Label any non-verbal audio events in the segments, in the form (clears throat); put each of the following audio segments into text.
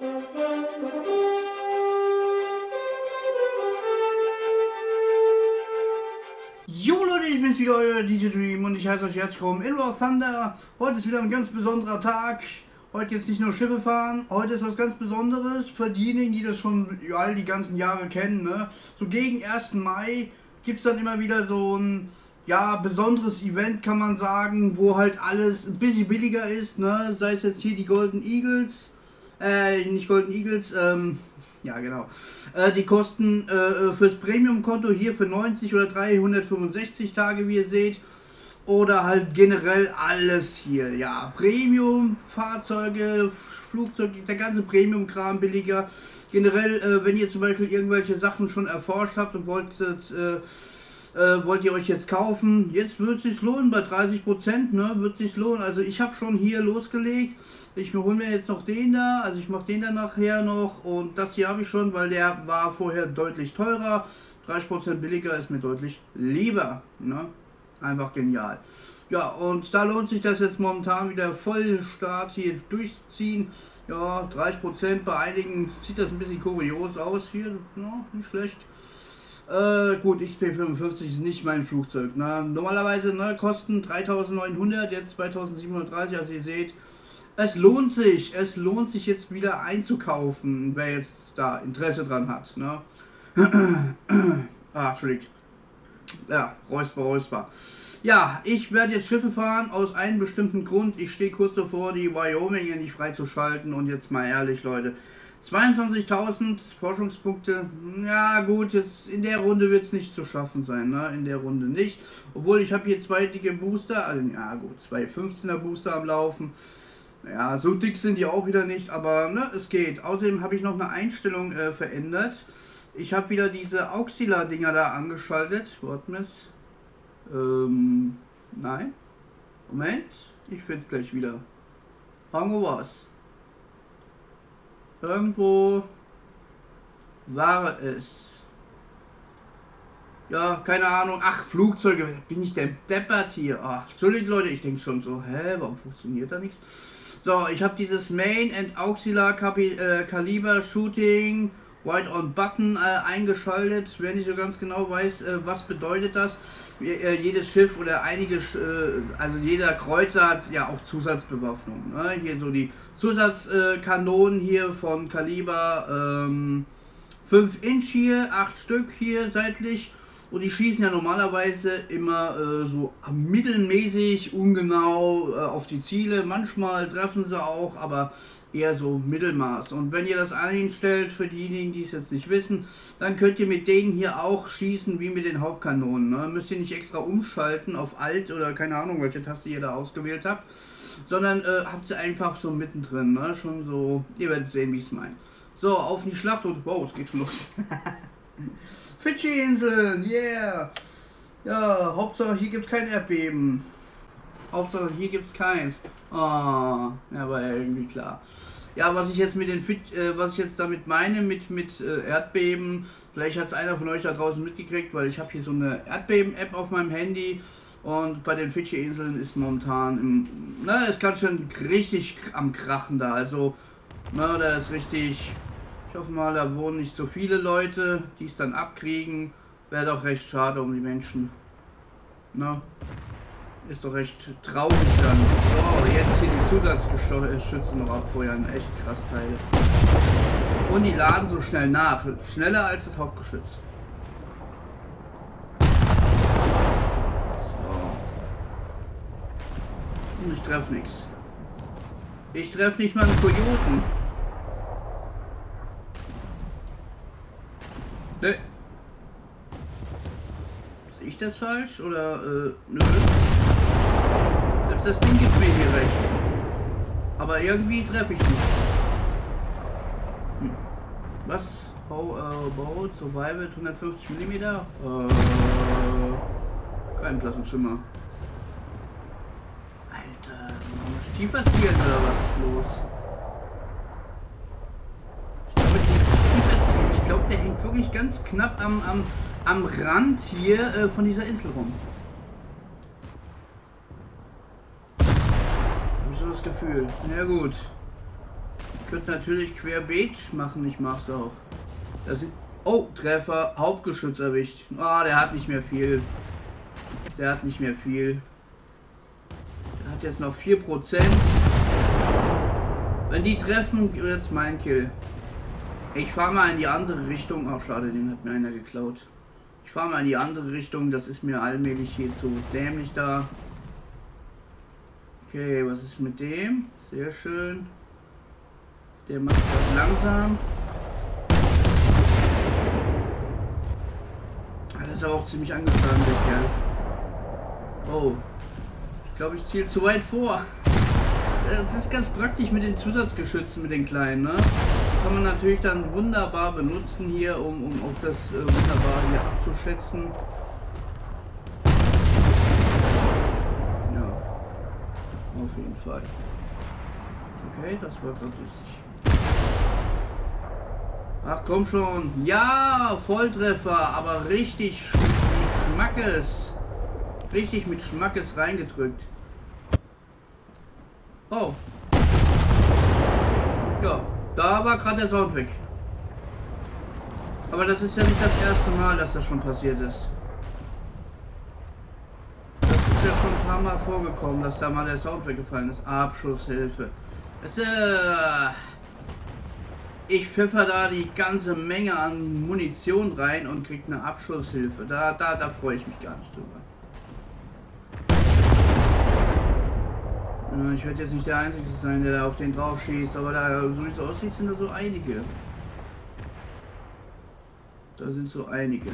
Jo Leute, ich bin's wieder, euer DJ Dream und ich heiße euch herzlich willkommen in War Thunder. Heute ist wieder ein ganz besonderer Tag. Heute jetzt nicht nur Schiffe fahren, heute ist was ganz Besonderes für diejenigen, die das schon all die ganzen Jahre kennen. Ne? So gegen 1. Mai gibt es dann immer wieder so ein ja, besonderes Event, kann man sagen, wo halt alles ein bisschen billiger ist. Ne? Sei es jetzt hier die Golden Eagles, äh, nicht Golden Eagles, ähm, ja genau. Äh, die kosten äh, fürs Premium-Konto hier für 90 oder 365 Tage, wie ihr seht oder halt generell alles hier. Ja, Premium-Fahrzeuge, Flugzeuge, der ganze Premium-Kram billiger. Generell, äh, wenn ihr zum Beispiel irgendwelche Sachen schon erforscht habt und wolltet, äh, wollt ihr euch jetzt kaufen, jetzt wird es sich lohnen bei 30%, ne, wird sich lohnen. Also ich habe schon hier losgelegt. Ich hole mir jetzt noch den da, also ich mache den dann nachher noch und das hier habe ich schon, weil der war vorher deutlich teurer. 30% billiger ist mir deutlich lieber, ne einfach genial. Ja, und da lohnt sich das jetzt momentan wieder voll Start hier durchziehen. Ja, 30% bei einigen sieht das ein bisschen kurios aus hier. Ja, nicht schlecht. Äh, gut, XP55 ist nicht mein Flugzeug. Na, normalerweise ne, Kosten 3900, jetzt 2730, also ihr seht. Es lohnt sich, es lohnt sich jetzt wieder einzukaufen, wer jetzt da Interesse dran hat. Ne? (clears throat) ah, Entschuldigt. Ja, Räusper, Räusper. Ja, ich werde jetzt Schiffe fahren aus einem bestimmten Grund. Ich stehe kurz davor, die Wyoming endlich freizuschalten. Und jetzt mal ehrlich, Leute. 22.000 Forschungspunkte. Ja gut, jetzt in der Runde wird es nicht zu schaffen sein. Ne? In der Runde nicht. Obwohl ich habe hier zwei dicke Booster. Also, ja gut, zwei 15er Booster am Laufen. Ja, so dick sind die auch wieder nicht. Aber ne, es geht. Außerdem habe ich noch eine Einstellung äh, verändert. Ich habe wieder diese Auxiliar-Dinger da angeschaltet. Wortmess. Ähm, nein. Moment. Ich finde es gleich wieder. Was. Irgendwo war es. Ja, keine Ahnung. Ach, Flugzeuge. Bin ich denn deppert hier? Ach, Entschuldigung, Leute. Ich denke schon so, hä, warum funktioniert da nichts? So, ich habe dieses Main and Auxiliar äh, Kaliber Shooting White on Button äh, eingeschaltet. Wer nicht so ganz genau weiß, äh, was bedeutet das. Äh, jedes Schiff oder einige, äh, also jeder Kreuzer hat ja auch Zusatzbewaffnung. Ne? Hier so die Zusatzkanonen hier von Kaliber ähm, 5 Inch hier, 8 Stück hier seitlich. Und die schießen ja normalerweise immer äh, so mittelmäßig, ungenau äh, auf die Ziele. Manchmal treffen sie auch, aber eher so Mittelmaß. Und wenn ihr das einstellt, für diejenigen, die es jetzt nicht wissen, dann könnt ihr mit denen hier auch schießen wie mit den Hauptkanonen. Ne? Müsst ihr nicht extra umschalten auf Alt oder keine Ahnung, welche Taste ihr da ausgewählt habt, sondern äh, habt sie einfach so mittendrin. Ne? Schon so, ihr werdet sehen, wie ich es meine. So, auf die Schlacht und wow, es geht schon los. (laughs) Fidschi-Inseln, yeah! Ja, Hauptsache hier gibt es kein Erdbeben. Hauptsache hier gibt es keins. Oh, ja, war ja irgendwie klar. Ja, was ich jetzt mit den Fit, äh, was ich jetzt damit meine mit mit äh, Erdbeben, vielleicht hat es einer von euch da draußen mitgekriegt, weil ich habe hier so eine Erdbeben-App auf meinem Handy und bei den Fidschi-Inseln ist momentan, im, na, es kann schon richtig am Krachen da. Also, na, da ist richtig. Ich hoffe mal, da wohnen nicht so viele Leute, die es dann abkriegen. Wäre doch recht schade um die Menschen. Na. Ist doch recht traurig dann. So, jetzt hier die Zusatzgeschütze noch abfeuern. Echt krass Teile. Und die laden so schnell nach. Schneller als das Hauptgeschütz. So. Und ich treffe nichts. Ich treffe nicht mal einen Kojoten. Ne. Sehe ich das falsch? Oder, äh, nö. Selbst das Ding gibt mir hier recht. Aber irgendwie treffe ich nicht. Hm. Was? How about Survival 150 mm? Äh, kein blassen Schimmer. Alter, muss ich tiefer zielen oder was ist los? Ich glaube, der hängt wirklich ganz knapp am, am, am Rand hier äh, von dieser Insel rum. das Gefühl. Na gut. Ich könnte natürlich querbeet machen, ich mach's auch. Das sind. Oh, Treffer, Hauptgeschütz erwischt. Ah, der hat nicht mehr viel. Der hat nicht mehr viel. Der hat jetzt noch 4%. Wenn die treffen, wird's mein Kill. Ich fahre mal in die andere Richtung. Ach, schade, den hat mir einer geklaut. Ich fahre mal in die andere Richtung. Das ist mir allmählich hier zu dämlich da. Okay, was ist mit dem? Sehr schön. Der macht das langsam. Das ist aber auch ziemlich angeschlagen, der Kerl. Oh. Ich glaube, ich ziele zu weit vor. (laughs) Das ist ganz praktisch mit den Zusatzgeschützen, mit den kleinen, ne? Kann man natürlich dann wunderbar benutzen hier, um, um auch das äh, wunderbar hier abzuschätzen. Ja. Auf jeden Fall. Okay, das war gerade lustig. Ach komm schon. Ja, Volltreffer, aber richtig mit Schmackes. Richtig mit Schmackes reingedrückt. Oh. Ja, da war gerade der Sound weg. Aber das ist ja nicht das erste Mal, dass das schon passiert ist. Das ist ja schon ein paar Mal vorgekommen, dass da mal der Sound weggefallen ist. Abschusshilfe. Es, äh ich pfeffer da die ganze Menge an Munition rein und krieg eine Abschusshilfe. Da, da, da freue ich mich gar nicht drüber. Ich werde jetzt nicht der Einzige sein, der da auf den drauf schießt, aber da, so wie es aussieht, sind da so einige. Da sind so einige.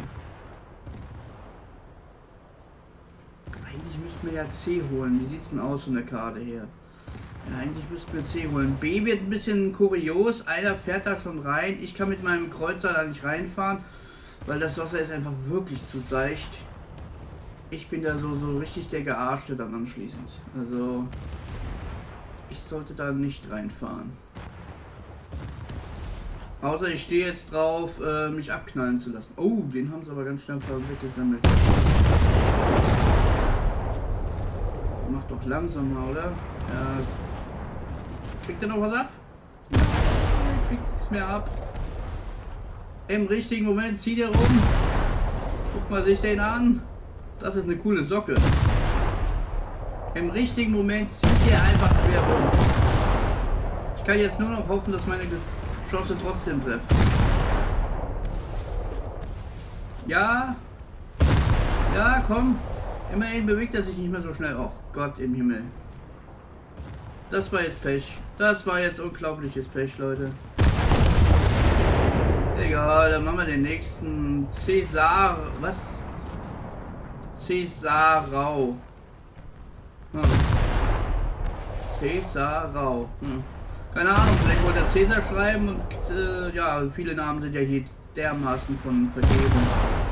Eigentlich müssten wir ja C holen. Wie sieht es denn aus von der Karte her? Ja, eigentlich müssten wir C holen. B wird ein bisschen kurios. Einer fährt da schon rein. Ich kann mit meinem Kreuzer da nicht reinfahren, weil das Wasser ist einfach wirklich zu seicht. Ich bin da so, so richtig der Gearschte dann anschließend. Also, ich sollte da nicht reinfahren. Außer ich stehe jetzt drauf, äh, mich abknallen zu lassen. Oh, den haben sie aber ganz schnell weggesammelt. Macht doch langsamer, oder? Ja, Kriegt er noch was ab? Kriegt nichts mehr ab. Im richtigen Moment zieht er rum. Guck mal sich den an. Das ist eine coole Socke. Im richtigen Moment zieht er einfach quer rum. Ich kann jetzt nur noch hoffen, dass meine Geschosse trotzdem treffen. Ja. Ja, komm. Immerhin bewegt er sich nicht mehr so schnell. Oh Gott im Himmel. Das war jetzt Pech. Das war jetzt unglaubliches Pech, Leute. Egal, dann machen wir den nächsten. Cäsar. Was? Cäsarau. Hm. Cäsarau. Hm. Keine Ahnung, vielleicht wollte er Cäsar schreiben und äh, ja, viele Namen sind ja hier dermaßen von vergeben.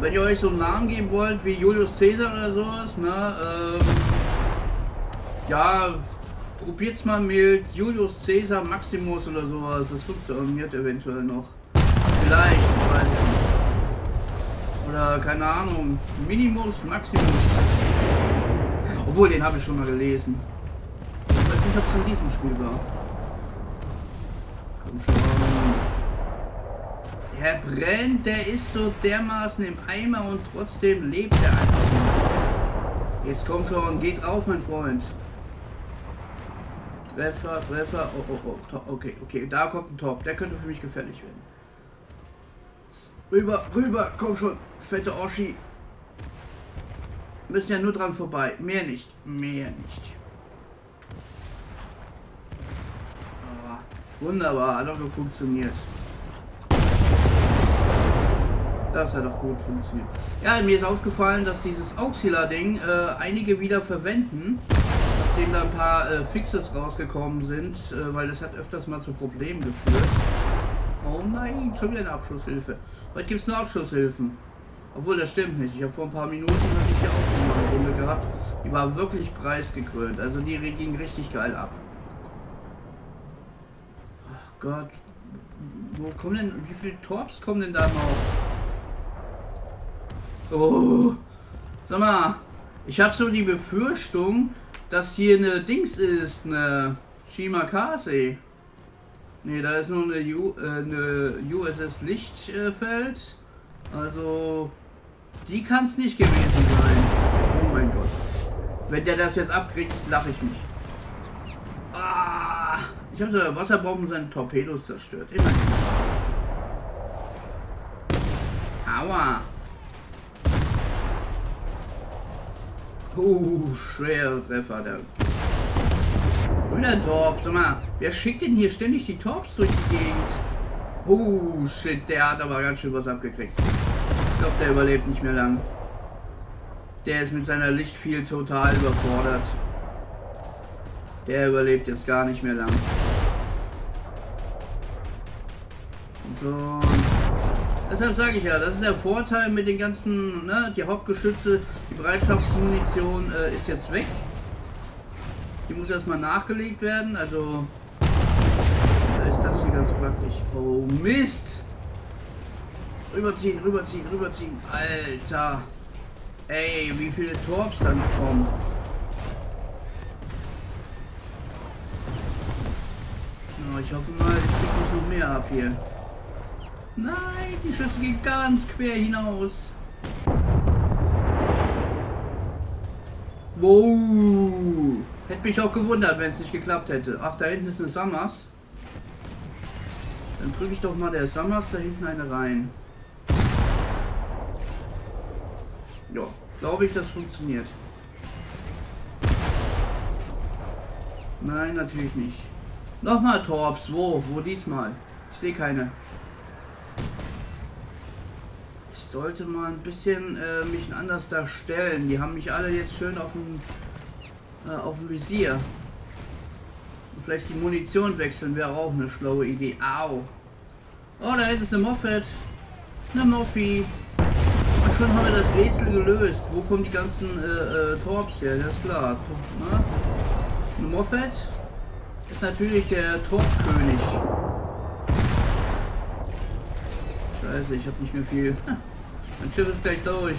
wenn ihr euch so einen Namen geben wollt wie Julius Caesar oder sowas, ne, ähm, ja, probiert's mal mit Julius Caesar Maximus oder sowas. Das funktioniert eventuell noch. Vielleicht, ich weiß nicht. Oder keine Ahnung, Minimus Maximus. Obwohl, den habe ich schon mal gelesen. Ich weiß nicht, ob es in diesem Spiel war. Komm schon. Herr brennt, der ist so dermaßen im Eimer und trotzdem lebt er einfach. Jetzt komm schon, geht drauf, mein Freund. Treffer, Treffer, oh, oh, oh, okay, okay, da kommt ein Top, der könnte für mich gefährlich werden. Rüber, rüber, komm schon, fette Oschi. Müssen ja nur dran vorbei, mehr nicht, mehr nicht. Oh, wunderbar, hat auch funktioniert. Das hat doch gut funktioniert. Ja, mir ist aufgefallen, dass dieses Auxiliar-Ding äh, einige wieder verwenden, nachdem da ein paar äh, Fixes rausgekommen sind, äh, weil das hat öfters mal zu Problemen geführt. Oh nein, schon wieder eine Abschlusshilfe. Heute gibt es nur Abschlusshilfen. Obwohl, das stimmt nicht. Ich habe vor ein paar Minuten hatte ich ja auch eine Runde gehabt. Die war wirklich preisgekrönt. Also die ging richtig geil ab. Ach Gott. Wo kommen denn, wie viele Torps kommen denn da noch? Oh. Sag mal, ich habe so die Befürchtung, dass hier eine Dings ist, eine Shimakase. Ne, da ist nur eine, U, äh, eine USS Lichtfeld. Also, die kann es nicht gewesen sein. Oh mein Gott. Wenn der das jetzt abkriegt, lache ich mich. Ah, ich habe so Wasserbomben seine Torpedos zerstört. Immerhin. Aua. Uh, schwerer Treffer. Der Torps. Sag mal, wer schickt denn hier ständig die Torps durch die Gegend? Oh, shit. Der hat aber ganz schön was abgekriegt. Ich glaube, der überlebt nicht mehr lang. Der ist mit seiner Licht viel total überfordert. Der überlebt jetzt gar nicht mehr lang. So. Deshalb sage ich ja, das ist der Vorteil mit den ganzen, ne, die Hauptgeschütze, die Bereitschaftsmunition äh, ist jetzt weg. Die muss erstmal nachgelegt werden, also da ist das hier ganz praktisch. Oh Mist! Rüberziehen, rüberziehen, rüberziehen. Alter! Ey, wie viele Torps da noch kommen. Ich hoffe mal, ich krieg nicht noch mehr ab hier. Nein, die Schüsse gehen ganz quer hinaus. Wow. Hätte mich auch gewundert, wenn es nicht geklappt hätte. Ach, da hinten ist eine Summers. Dann drücke ich doch mal der Summers da hinten eine rein. Ja, glaube ich, das funktioniert. Nein, natürlich nicht. Nochmal Torps. Wo? Wo diesmal? Ich sehe keine. sollte mal ein bisschen äh, mich anders darstellen. Die haben mich alle jetzt schön auf dem, äh, auf dem Visier. Und vielleicht die Munition wechseln wäre auch eine schlaue Idee. Au. Oh, da ist eine Moffat. Eine Moffi. Und schon haben wir das Rätsel gelöst. Wo kommen die ganzen äh, äh, Torps her? Das ist klar. Na? Eine Moffat ist natürlich der Torpkönig. Scheiße, ich habe nicht mehr viel. (laughs) Mein Schiff ist gleich durch.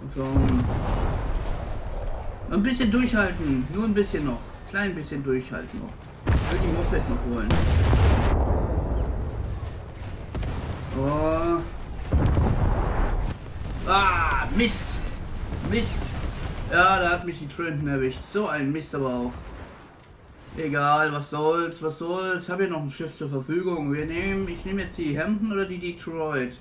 Und schon. Ein bisschen durchhalten. Nur ein bisschen noch. Klein bisschen durchhalten noch. Ich will die Moffett noch holen. Oh. Ah, Mist. Mist. Ja, da hat mich die Trenton erwischt. So ein Mist aber auch. Egal, was soll's, was soll's. Habe hier noch ein Schiff zur Verfügung. Wir nehmen, ich nehme jetzt die Hampton oder die Detroit.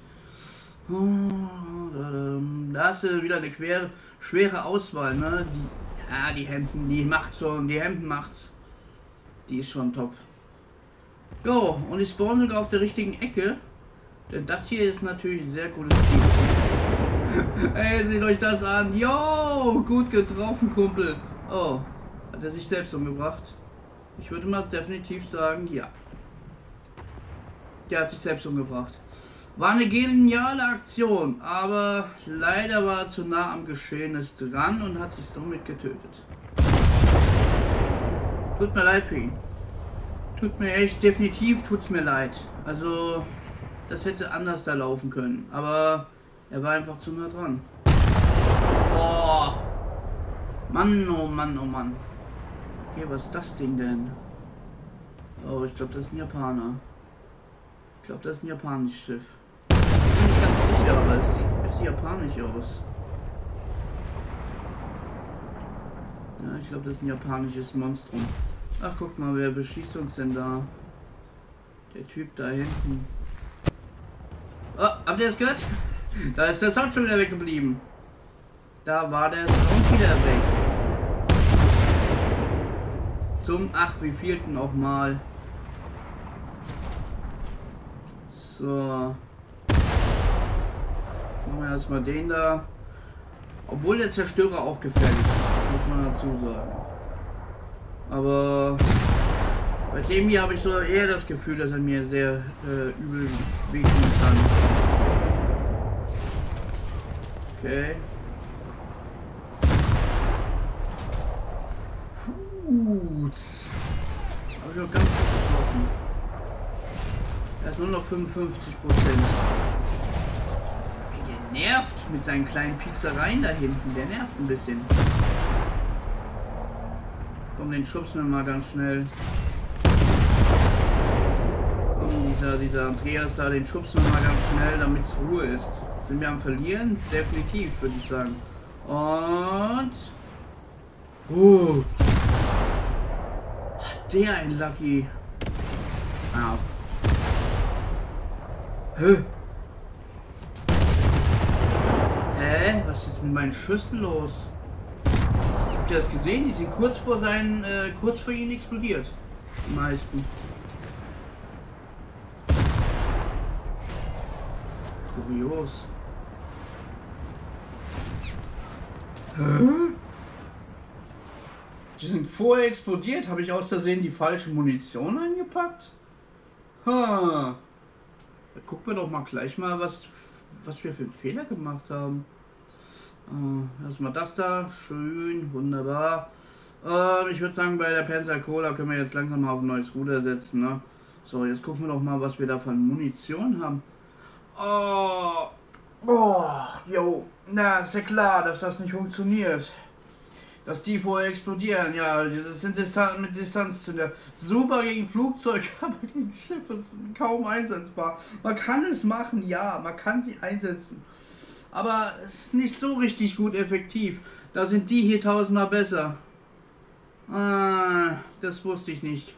Da du wieder eine quere, schwere Auswahl, ne? Die, ja, die Hemden, die macht schon, die Hemden macht's. Die ist schon top. Jo, und ich spawn sogar auf der richtigen Ecke. Denn das hier ist natürlich ein sehr gutes Ziel. (laughs) Ey, seht euch das an. Jo, gut getroffen, Kumpel. Oh, hat er sich selbst umgebracht? Ich würde mal definitiv sagen, ja. Der hat sich selbst umgebracht. War eine geniale Aktion, aber leider war er zu nah am Geschehnis dran und hat sich somit getötet. Tut mir leid für ihn. Tut mir echt, definitiv tut's mir leid. Also, das hätte anders da laufen können, aber er war einfach zu nah dran. Boah. Mann, oh Mann, oh Mann. Okay, was ist das Ding denn? Oh, ich glaube, das ist ein Japaner. Ich glaube, das ist ein japanisches Schiff sicher, aber es sieht ein bisschen japanisch aus. Ja, ich glaube, das ist ein japanisches Monstrum. Ach, guck mal, wer beschießt uns denn da? Der Typ da hinten. Oh, habt ihr das gehört? (laughs) Da ist der Sound schon wieder weggeblieben. Da war der Sound wieder weg. Zum, ach, wie vielten auch mal. So. Machen wir erstmal den da. Obwohl der Zerstörer auch gefährlich ist, muss man dazu sagen. Aber bei dem hier habe ich so eher das Gefühl, dass er mir sehr äh, übel wehtun kann. Okay. Gut. Habe ich noch ganz gut getroffen. Er ist nur noch 55 Prozent nervt mit seinen kleinen Pieksereien da hinten. Der nervt ein bisschen. Komm, den schubsen wir mal ganz schnell. Komm, dieser, dieser Andreas da, den schubsen wir mal ganz schnell, damit es Ruhe ist. Sind wir am Verlieren? Definitiv, würde ich sagen. Und... Gut. Hat der ein Lucky. Ah. Hä? Hä? Was ist mit meinen Schüssen los? Habt ihr das gesehen? Die sind kurz vor seinen, äh, kurz vor ihnen explodiert. Die meisten. Kurios. Hä? Die sind vorher explodiert. Habe ich aus Versehen die falsche Munition eingepackt? Ha. Gucken wir doch mal gleich mal, was, was wir für einen Fehler gemacht haben. Äh, erstmal das da. Schön, wunderbar. Äh, ich würde sagen, bei der Panzer Cola können wir jetzt langsam mal auf ein neues Ruder setzen. Ne? So, jetzt gucken wir doch mal, was wir da von Munition haben. Oh. Boah, jo. Na, ist ja klar, dass das nicht funktioniert dass die vorher explodieren. Ja, das sind Distan mit Distanz zu der super gegen Flugzeug, (laughs) aber gegen Schiffe sind kaum einsetzbar. Man kann es machen, ja, man kann sie einsetzen. Aber es ist nicht so richtig gut effektiv. Da sind die hier tausendmal besser. Ah, das wusste ich nicht.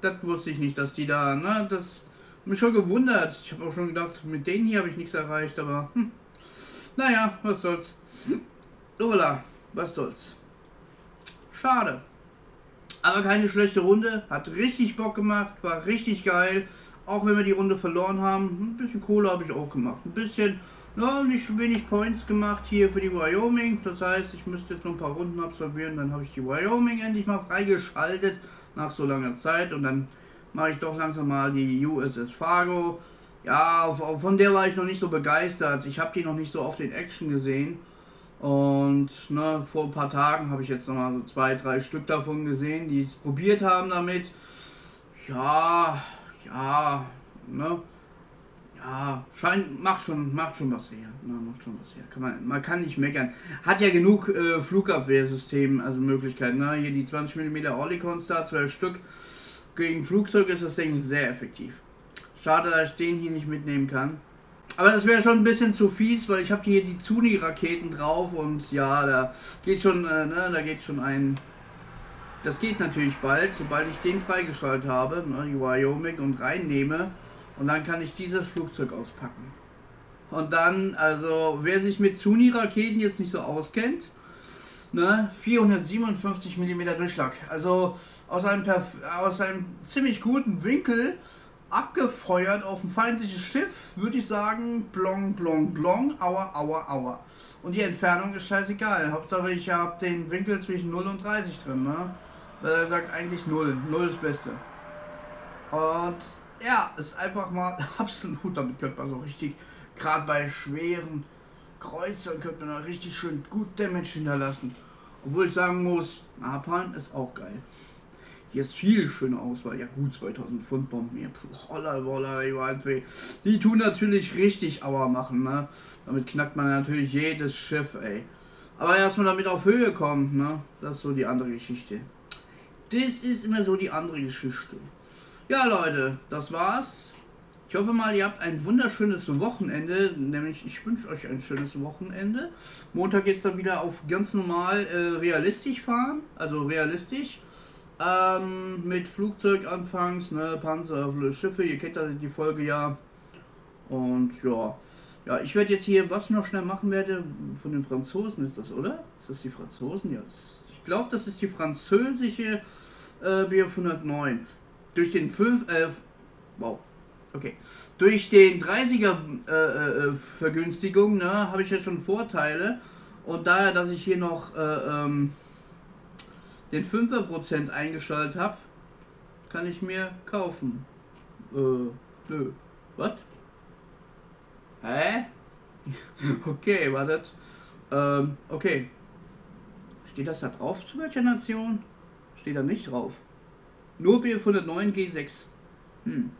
Das wusste ich nicht, dass die da, ne, das mich schon gewundert. Ich habe auch schon gedacht, mit denen hier habe ich nichts erreicht, aber hm. naja, was soll's. Voilà, was soll's. Schade. Aber keine schlechte Runde. Hat richtig Bock gemacht. War richtig geil. Auch wenn wir die Runde verloren haben. Ein bisschen Kohle habe ich auch gemacht. Ein bisschen, ja, nicht wenig Points gemacht hier für die Wyoming. Das heißt, ich müsste jetzt noch ein paar Runden absolvieren. Dann habe ich die Wyoming endlich mal freigeschaltet. Nach so langer Zeit. Und dann mache ich doch langsam mal die USS Fargo. Ja, von der war ich noch nicht so begeistert. Ich habe die noch nicht so oft in Action gesehen. Und ne, vor ein paar Tagen habe ich jetzt noch mal so zwei, drei Stück davon gesehen, die es probiert haben damit. Ja, ja, ne? Ja, scheint, macht schon, macht schon was her. Ne, macht schon was her. Kann man, man kann nicht meckern. Hat ja genug äh, Flugabwehrsystem, also Möglichkeiten. Ne? Hier die 20 mm Olicons da, 12 Stück. Gegen Flugzeug ist das Ding sehr effektiv. Schade, dass ich den hier nicht mitnehmen kann. Aber das wäre schon ein bisschen zu fies, weil ich habe hier die Zuni-Raketen drauf und ja, da geht schon, äh, ne, da geht schon ein. Das geht natürlich bald, sobald ich den freigeschaltet habe, ne, Wyoming und reinnehme. Und dann kann ich dieses Flugzeug auspacken. Und dann, also wer sich mit Zuni-Raketen jetzt nicht so auskennt, ne, 457 mm Durchschlag. Also aus einem, aus einem ziemlich guten Winkel abgefeuert auf ein feindliches Schiff, würde ich sagen, blong, blong, blong, aua, aua, aua. Und die Entfernung ist scheißegal. Hauptsache ich habe den Winkel zwischen 0 und 30 drin, ne? Weil er sagt eigentlich 0. 0 ist Beste. Und ja, ist einfach mal (laughs) absolut, damit könnte man so richtig, gerade bei schweren Kreuzern könnte man da richtig schön gut Damage hinterlassen. Obwohl ich sagen muss, Napalm ist auch geil. Hier ist viel schöne Auswahl. Ja gut, 2000 Pfund Bomben hier. Holla, holla, die tun natürlich richtig Auer machen, ne? Damit knackt man natürlich jedes Schiff, ey. Aber erstmal damit auf Höhe kommt, ne? Das ist so die andere Geschichte. Das ist immer so die andere Geschichte. Ja, Leute, das war's. Ich hoffe mal, ihr habt ein wunderschönes Wochenende. Nämlich, ich wünsche euch ein schönes Wochenende. Montag geht es dann wieder auf ganz normal äh, realistisch fahren. Also realistisch. Ähm, mit Flugzeug anfangs, ne, Panzer, Schiffe, ihr kennt die Folge ja. Und ja, ja, ich werde jetzt hier, was noch schnell machen werde, von den Franzosen ist das, oder? Ist das die Franzosen? Ja, glaube, das ist die französische äh, Bf 109. Durch den 5, äh, wow, okay. Durch den 30er äh, äh, Vergünstigung, ne, habe ich ja schon Vorteile. Und daher, dass ich hier noch, äh, ähm, den 5% eingeschaltet habe, kann ich mir kaufen. Äh, nö. Was? Hä? (laughs) okay, wartet. Ähm, okay. Steht das da drauf, zu welcher Nation? Steht da nicht drauf. Nur B509 G6. Hm.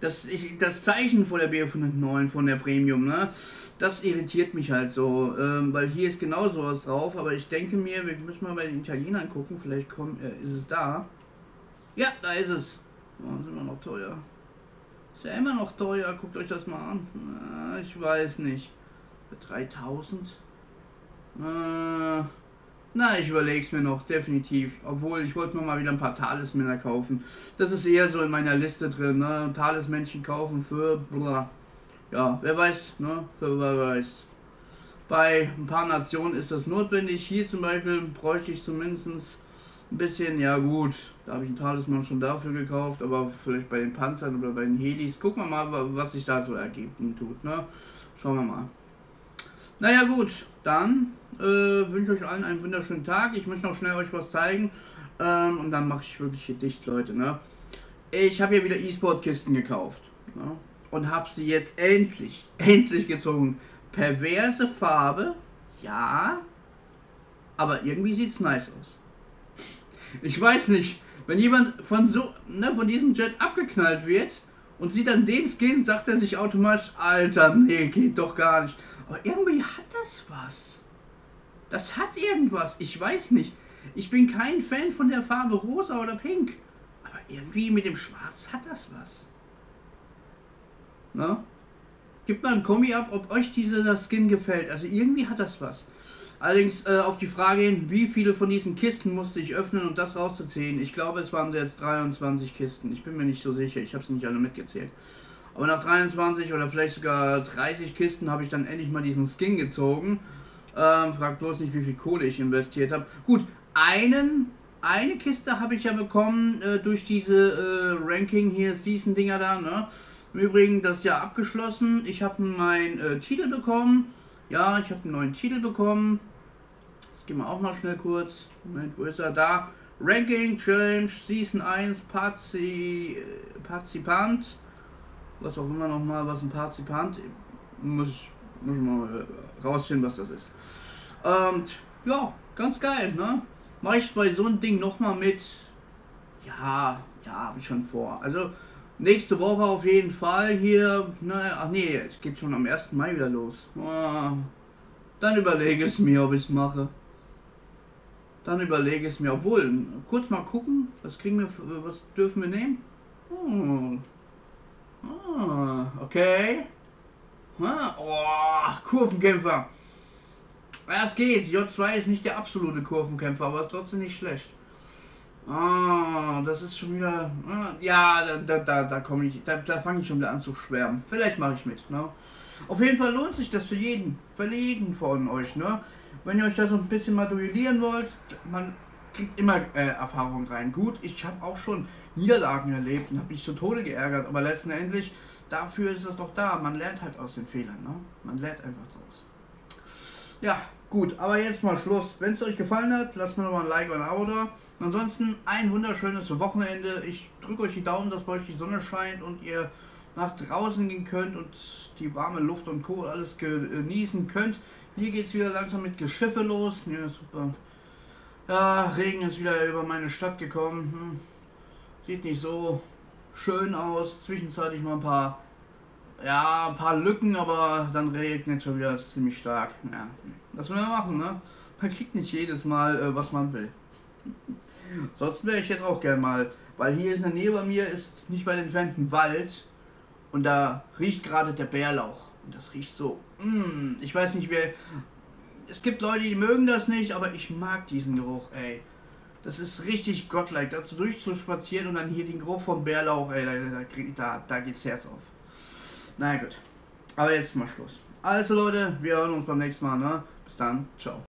Das, ich, das Zeichen von der B509, von der Premium, ne? Das irritiert mich halt so, ähm, weil hier ist genau sowas drauf, aber ich denke mir, wir müssen mal bei den Italienern gucken, vielleicht kommt, äh, ist es da. Ja, da ist es. Oh, ist immer noch teuer. Ist ja immer noch teuer, guckt euch das mal an. Na, ich weiß nicht. Für 3000? Äh, na, ich überlege es mir noch, definitiv. Obwohl, ich wollte mir mal wieder ein paar Talismänner kaufen. Das ist eher so in meiner Liste drin, ne? Talismännchen kaufen für, bla. Ja, wer weiß, ne? Für wer weiß. Bei ein paar Nationen ist das notwendig. Hier zum Beispiel bräuchte ich zumindest ein bisschen, ja gut, da habe ich einen Talisman schon dafür gekauft, aber vielleicht bei den Panzern oder bei den Helis. Gucken wir mal, was sich da so ergeben tut, ne? Schauen wir mal. Naja gut, dann äh, wünsche ich euch allen einen wunderschönen Tag. Ich möchte noch schnell euch was zeigen. Ähm, und dann mache ich wirklich hier dicht, Leute. Ne? Ich habe hier wieder E-Sport-Kisten gekauft. Ne? Und habe sie jetzt endlich, (laughs) endlich gezogen. Perverse Farbe, ja. Aber irgendwie sieht es nice aus. Ich weiß nicht, wenn jemand von so, ne, von diesem Jet abgeknallt wird und sieht dann den Skin, sagt er sich automatisch, Alter, nee, geht doch gar nicht. Aber irgendwie hat das. Das hat irgendwas. Ich weiß nicht. Ich bin kein Fan von der Farbe rosa oder pink. Aber irgendwie mit dem Schwarz hat das was. Na? Gebt mal ein Kommi ab, ob euch dieser Skin gefällt. Also irgendwie hat das was. Allerdings äh, auf die Frage wie viele von diesen Kisten musste ich öffnen, um das rauszuziehen. Ich glaube, es waren jetzt 23 Kisten. Ich bin mir nicht so sicher. Ich habe sie nicht alle mitgezählt. Aber nach 23 oder vielleicht sogar 30 Kisten habe ich dann endlich mal diesen Skin gezogen. Ähm, fragt bloß nicht, wie viel Kohle ich investiert habe. Gut, einen, eine Kiste habe ich ja bekommen äh, durch diese äh, Ranking hier, Season-Dinger da, ne? Im Übrigen, das Jahr abgeschlossen. Ich habe meinen äh, Titel bekommen. Ja, ich habe einen neuen Titel bekommen. Das gehen wir auch mal schnell kurz. Moment, wo ist er? Da. Ranking Challenge Season 1 Parzi Partizipant was auch immer nochmal, was ein Partizipant, muss, muss mal rausfinden, was das ist. Und ja, ganz geil, ne? Mache ich bei so einem Ding nochmal mit? Ja, ja, habe ich schon vor. Also nächste Woche auf jeden Fall hier. Ne, ach nee, es geht schon am 1. Mai wieder los. Oh, dann überlege es mir, ob ich es mache. Dann überlege es mir. Obwohl, kurz mal gucken, was kriegen wir, was dürfen wir nehmen? Oh, Ah, okay. Oh, Kurvenkämpfer. Es geht. J2 ist nicht der absolute Kurvenkämpfer, aber ist trotzdem nicht schlecht. Ah, das ist schon wieder. Ah, ja, da, da, da komme ich. Da, da fange ich schon wieder an zu schwärmen. Vielleicht mache ich mit, ne? Auf jeden Fall lohnt sich das für jeden. Für jeden von euch, ne? Wenn ihr euch da so ein bisschen mal duellieren wollt, man kriegt immer äh, Erfahrung rein. Gut, ich habe auch schon Niederlagen erlebt und habe mich zu Tode geärgert. Aber letztendlich, dafür ist es doch da. Man lernt halt aus den Fehlern. Ne? Man lernt einfach draus. Ja, gut. Aber jetzt mal Schluss. Wenn es euch gefallen hat, lasst mir noch mal ein Like oder ein Abo da. ansonsten ein wunderschönes Wochenende. Ich drücke euch die Daumen, dass bei euch die Sonne scheint und ihr nach draußen gehen könnt und die warme Luft und Co. alles genießen könnt. Hier geht es wieder langsam mit Geschiffe los. Ja, super. Ja, Regen ist wieder über meine Stadt gekommen. Hm. Sieht nicht so schön aus. Zwischenzeitlich mal ein paar, ja, ein paar Lücken, aber dann regnet schon wieder ziemlich stark. Ja, was will man machen, ne? Man kriegt nicht jedes Mal, äh, was man will. Sonst wäre ich jetzt auch gern mal, weil hier ist in der Nähe bei mir ist nicht bei den entfernten Wald und da riecht gerade der Bärlauch. Und das riecht so. Mm, ich weiß nicht, wer. Es gibt Leute, die mögen das nicht, aber ich mag diesen Geruch, ey. Das ist richtig gottlike, dazu durchzuspazieren und dann hier den Geruch vom Bärlauch, ey, da, da, da geht's Herz auf. Na gut. Aber jetzt mal Schluss. Also Leute, wir hören uns beim nächsten Mal, ne? Bis dann, ciao.